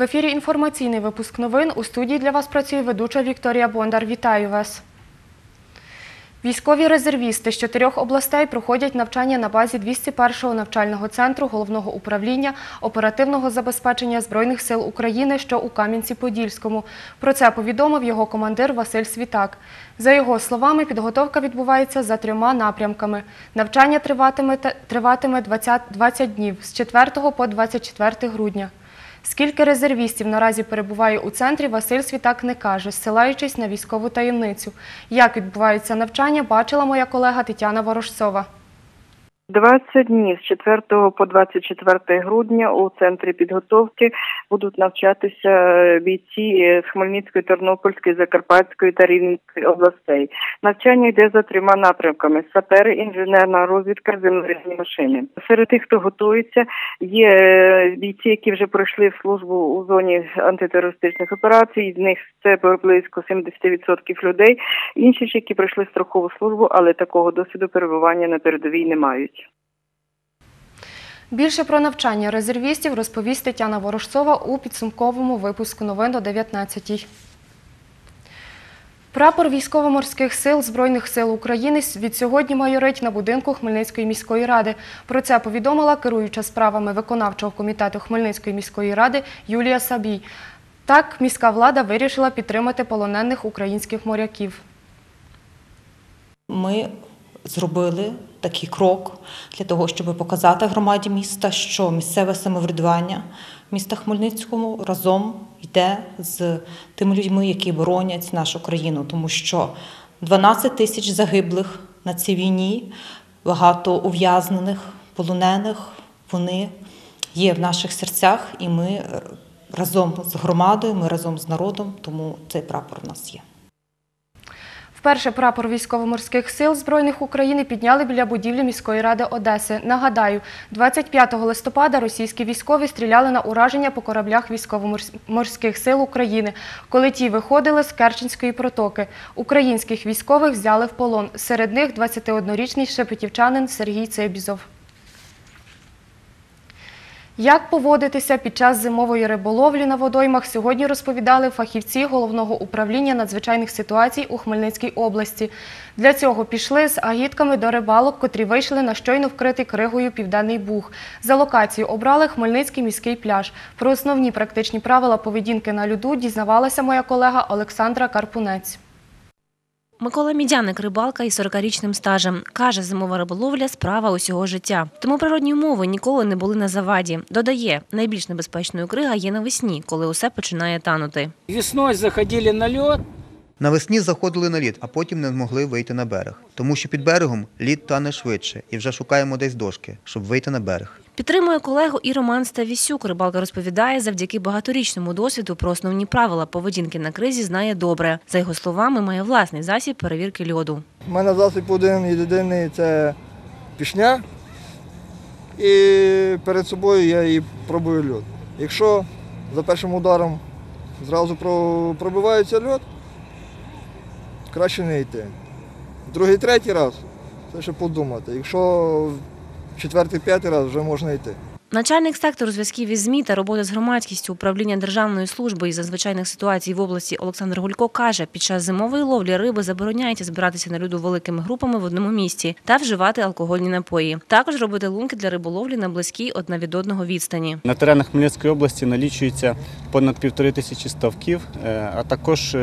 В ефірі інформаційний випуск новин. У студії для вас працює ведуча Вікторія Бондар. Вітаю вас. Військові резервісти з чотирьох областей проходять навчання на базі 201-го навчального центру Головного управління оперативного забезпечення Збройних сил України, що у Кам'янці-Подільському. Про це повідомив його командир Василь Світак. За його словами, підготовка відбувається за трьома напрямками. Навчання триватиме, триватиме 20, 20 днів з 4 по 24 грудня. Скільки резервістів наразі перебуває у центрі, Василь Світак не каже, зсилаючись на військову таємницю. Як відбуваються навчання, бачила моя колега Тетяна Ворожцова. 20 днів з 4 по 24 грудня у центрі підготовки будуть навчатися бійці з Хмельницької, Тернопільської, Закарпатської та Рівненської областей. Навчання йде за трьома напрямками: сапери, інженерна розвідка, землерізні машини. Серед тих, хто готується, є бійці, які вже пройшли службу у зоні антитерористичних операцій. З них це близько 70% людей. Інші ж, які пройшли страхову службу, але такого досвіду перебування на передовій не мають. Більше про навчання резервістів розповість Тетяна Ворожцова у підсумковому випуску новин о 19-й. Прапор військово-морських сил Збройних сил України від сьогодні майорить на будинку Хмельницької міської ради. Про це повідомила керуюча справами виконавчого комітету Хмельницької міської ради Юлія Сабій. Так, міська влада вирішила підтримати полонених українських моряків. Ми зробили такий крок для того, щоб показати громаді міста, що місцеве самоврядування міста Хмельницькому разом йде з тими людьми, які боронять нашу країну, тому що 12 тисяч загиблих на цій війні, багато ув'язнених, полонених, вони є в наших серцях, і ми разом з громадою, ми разом з народом, тому цей прапор у нас є. Вперше прапор військово-морських сил Збройних України підняли біля будівлі міської ради Одеси. Нагадаю, 25 листопада російські військові стріляли на ураження по кораблях військово-морських сил України, коли ті виходили з Керченської протоки. Українських військових взяли в полон. Серед них 21-річний шепетівчанин Сергій Цибізов. Як поводитися під час зимової риболовлі на водоймах, сьогодні розповідали фахівці Головного управління надзвичайних ситуацій у Хмельницькій області. Для цього пішли з агітками до рибалок, котрі вийшли на щойно вкритий кригою Південний Буг. За локацію обрали Хмельницький міський пляж. Про основні практичні правила поведінки на льоду дізнавалася моя колега Олександра Карпунець. Микола Мідяник, рибалка із 40-річним стажем. Каже, зимова риболовля – справа усього життя. Тому природні умови ніколи не були на заваді. Додає, найбільш небезпечною крига є навесні, коли усе починає танути. Весною заходили на льод. Навесні заходили на лід, а потім не змогли вийти на берег. Тому що під берегом лід тане швидше і вже шукаємо десь дошки, щоб вийти на берег. Підтримує колегу і Роман Ставісюк. Рибалка розповідає, завдяки багаторічному досвіду про основні правила поведінки на кризі знає добре. За його словами, має власний засіб перевірки льоду. У мене засіб один єдиний це пішня. І перед собою я і пробую льод. Якщо за першим ударом зразу пробивається льод, краще не йти. Другий, третій раз це ще подумати. Якщо четвертий, п'ятий раз вже можна йти. Начальник сектору зв'язків із ЗМІ та роботи з громадськістю управління Державної служби із надзвичайних ситуацій в області Олександр Гулько каже, під час зимової ловлі риби забороняється збиратися на льоду великими групами в одному місці та вживати алкогольні напої. Також робити лунки для риболовлі на близькій одна від одного відстані. На теренах Хмельницької області налічується понад півтори тисячі ставків, а також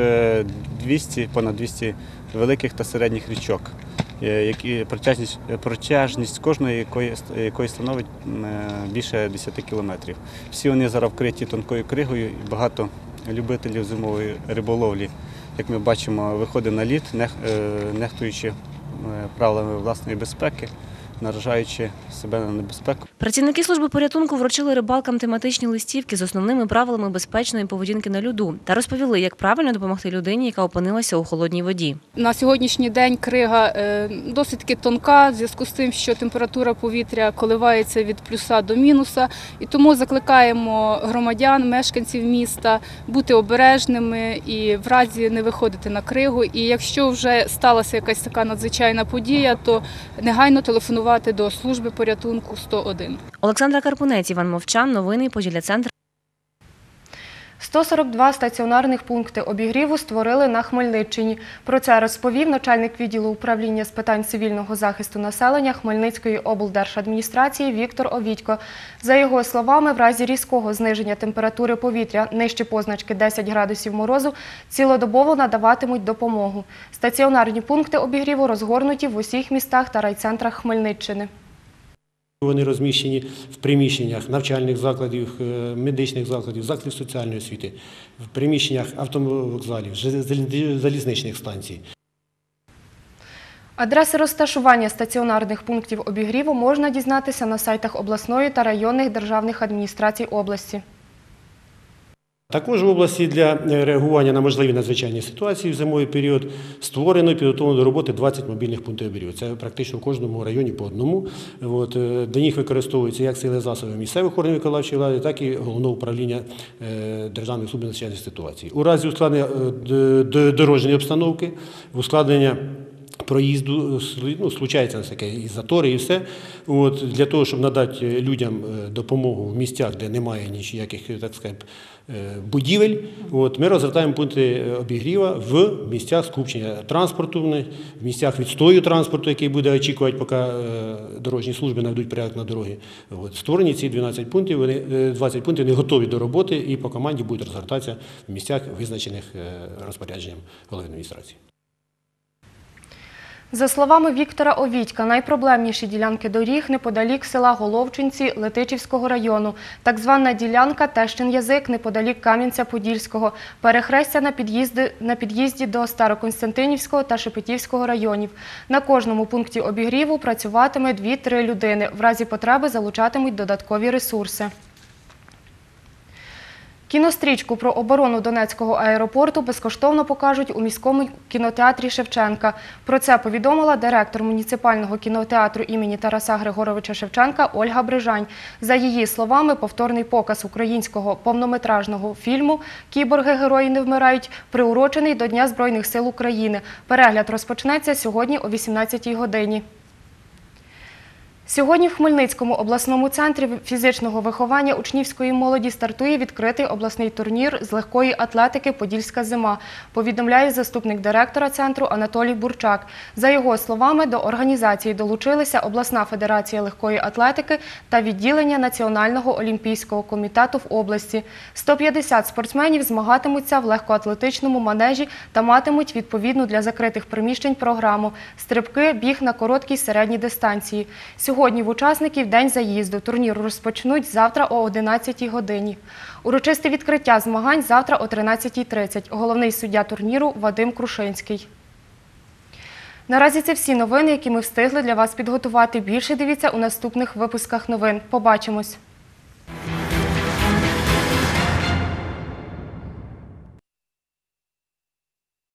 200, понад 200 великих та середніх річок які протяжність, протяжність кожної якої, якої становить більше 10 кілометрів. Всі вони зараз вкриті тонкою кригою і багато любителів зимової риболовлі, як ми бачимо, виходить на лід, нехтуючи правилами власної безпеки. Наражаючи себе на небезпеку, працівники служби порятунку вручили рибалкам тематичні листівки з основними правилами безпечної поведінки на льоду та розповіли, як правильно допомогти людині, яка опинилася у холодній воді. На сьогоднішній день крига досить таки тонка, в зв'язку з тим, що температура повітря коливається від плюса до мінуса, і тому закликаємо громадян, мешканців міста бути обережними і в разі не виходити на кригу. І якщо вже сталася якась така надзвичайна подія, то негайно телефонувати до служби порятунку 101. Олександра Карпунець, Іван Мовчан, новини Поділля Центр. 142 стаціонарних пункти обігріву створили на Хмельниччині. Про це розповів начальник відділу управління з питань цивільного захисту населення Хмельницької облдержадміністрації Віктор Овідько. За його словами, в разі різкого зниження температури повітря нижче позначки 10 градусів морозу цілодобово надаватимуть допомогу. Стаціонарні пункти обігріву розгорнуті в усіх містах та райцентрах Хмельниччини. Вони розміщені в приміщеннях навчальних закладів, е, медичних закладів, закладів соціальної освіти, в приміщеннях автовокзалів, залізничних станцій. Адреси розташування стаціонарних пунктів обігріву можна дізнатися на сайтах обласної та районних державних адміністрацій області. Також в області для е, реагування на можливі надзвичайні ситуації в зимовий період створено і підготовлено до роботи 20 мобільних пунктів обігріву. Це практично в кожному районі по одному. От, е, до них використовуються як сили засоби місцевих органів виконавчої влади, так і головного управління е, Державної служби надзвичайних ситуацій. У разі ускладнення дорожньої обстановки, ускладнення проїзду, ну, случається таке і затори, і все. От, для того, щоб надати людям е, допомогу в місцях, де немає ніяких, так сказати, е, будівель, от, ми розгортаємо пункти е, обігріва в місцях скупчення транспорту, в місцях відстою транспорту, який буде очікувати, поки е, дорожні служби наведуть порядок на дороги. От, створені ці 12 пунктів, вони, е, 20 пунктів вони готові до роботи і по команді будуть розгортатися в місцях, визначених е, розпорядженням голови адміністрації. За словами Віктора Овідька, найпроблемніші ділянки доріг неподалік села Головчинці Летичівського району, так звана ділянка Тещин-Язик неподалік Кам'янця-Подільського, перехрестя на під'їзди на під'їзді до Староконстантинівського та Шепетівського районів. На кожному пункті обігріву працюватиме 2-3 людини. В разі потреби залучатимуть додаткові ресурси. Кінострічку про оборону Донецького аеропорту безкоштовно покажуть у міському кінотеатрі Шевченка. Про це повідомила директор муніципального кінотеатру імені Тараса Григоровича Шевченка Ольга Брижань. За її словами, повторний показ українського повнометражного фільму Кіборги герої не вмирають приурочений до Дня Збройних сил України. Перегляд розпочнеться сьогодні о 18-й годині. Сьогодні в Хмельницькому обласному центрі фізичного виховання учнівської молоді стартує відкритий обласний турнір з легкої атлетики Подільська зима, повідомляє заступник директора центру Анатолій Бурчак. За його словами, до організації долучилися обласна федерація легкої атлетики та відділення Національного олімпійського комітету в області. 150 спортсменів змагатимуться в легкоатлетичному манежі та матимуть відповідну для закритих приміщень програму стрибки, біг на короткій середній дистанції. Сьогодні в учасників день заїзду. Турнір розпочнуть завтра о 11 годині. Урочисте відкриття змагань завтра о 13.30. Головний суддя турніру Вадим Крушинський. Наразі це всі новини, які ми встигли для вас підготувати. Більше дивіться у наступних випусках новин. Побачимось!